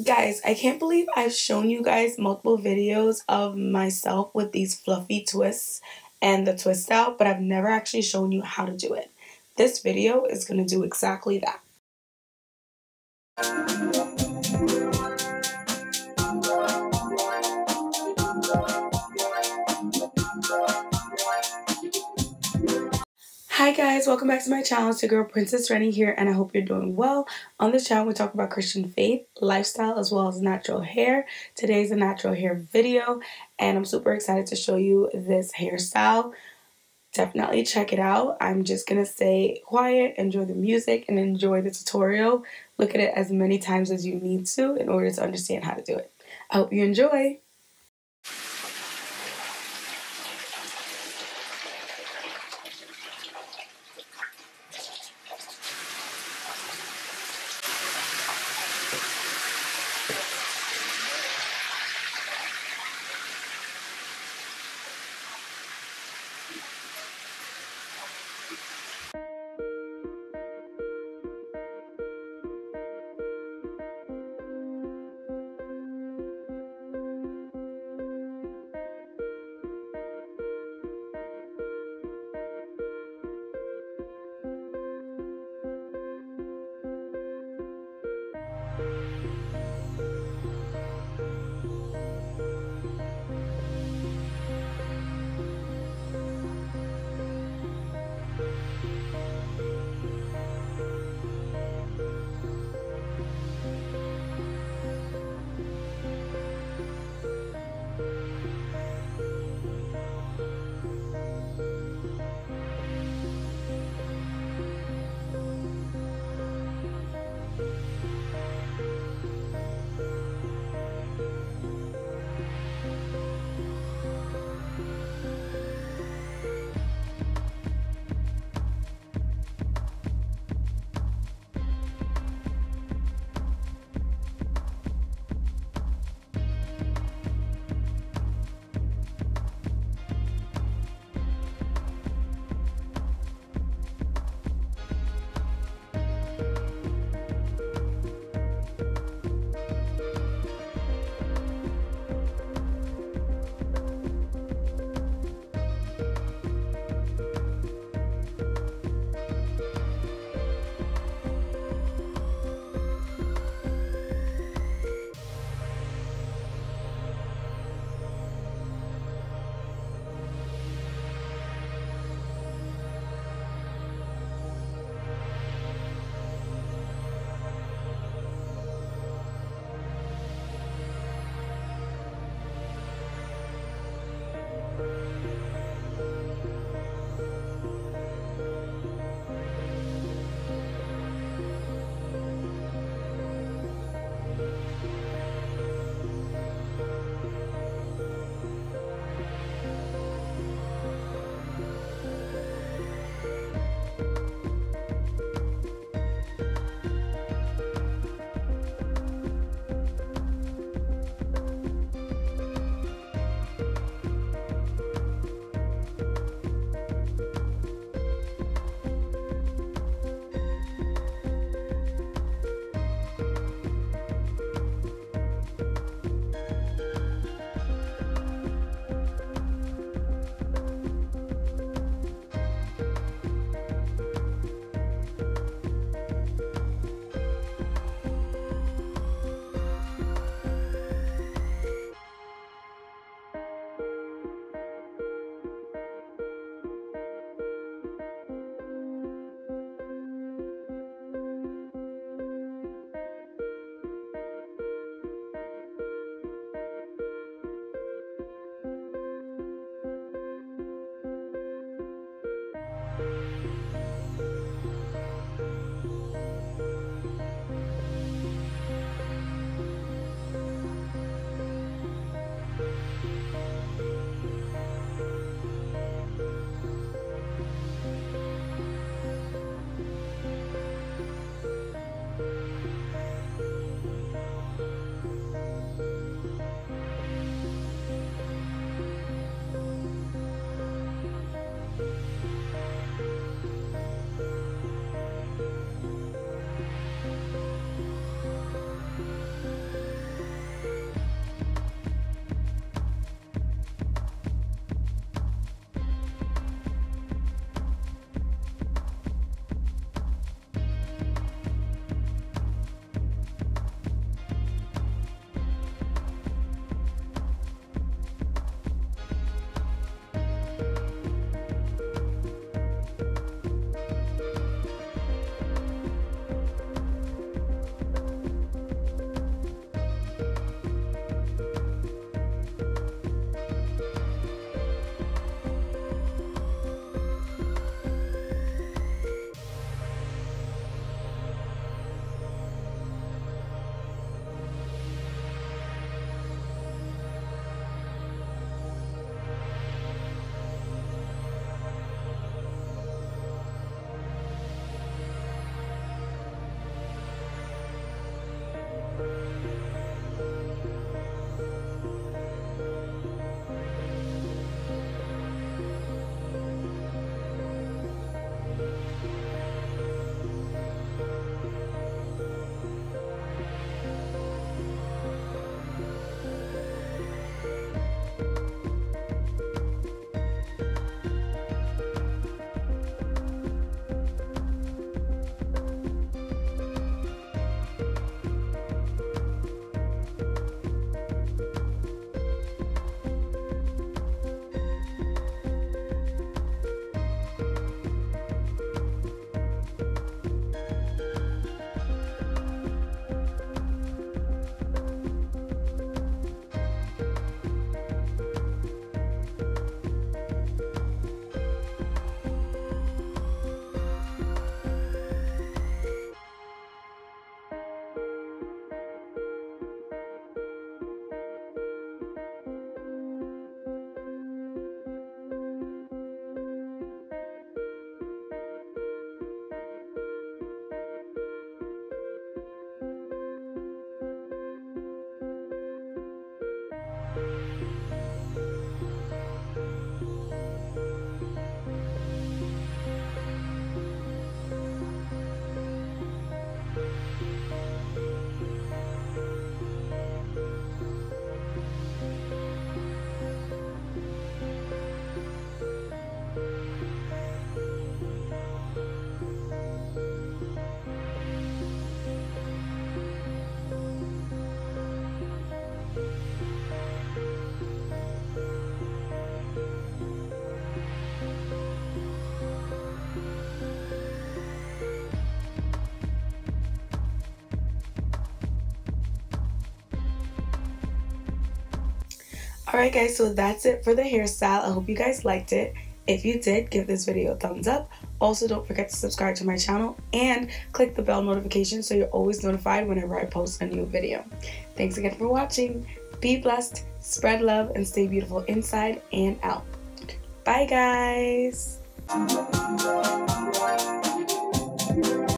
Guys, I can't believe I've shown you guys multiple videos of myself with these fluffy twists and the twist out, but I've never actually shown you how to do it. This video is going to do exactly that. Hi guys, welcome back to my channel. It's your girl Princess Reni here and I hope you're doing well. On this channel we talk about Christian faith, lifestyle, as well as natural hair. Today's a natural hair video and I'm super excited to show you this hairstyle. Definitely check it out. I'm just going to stay quiet, enjoy the music, and enjoy the tutorial. Look at it as many times as you need to in order to understand how to do it. I hope you enjoy. Alright guys, so that's it for the hairstyle. I hope you guys liked it. If you did, give this video a thumbs up. Also, don't forget to subscribe to my channel and click the bell notification so you're always notified whenever I post a new video. Thanks again for watching. Be blessed, spread love, and stay beautiful inside and out. Bye guys!